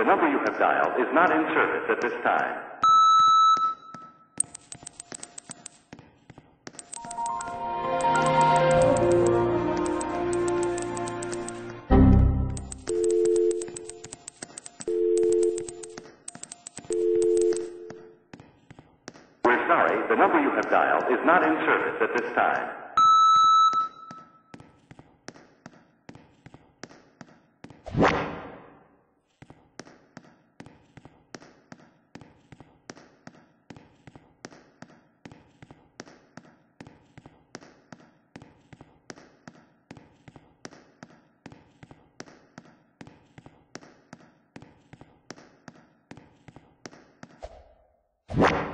the number you have dialed is not in service at this time. We're sorry, the number you have dialed is not in service at this time. you.